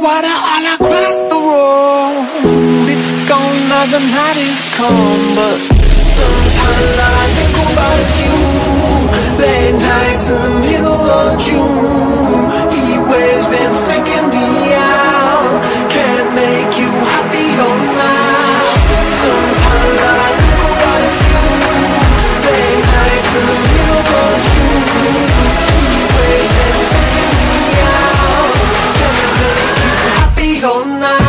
water all across the road It's gone now the night is come But sometimes I think about you. Late nights in the middle of June all night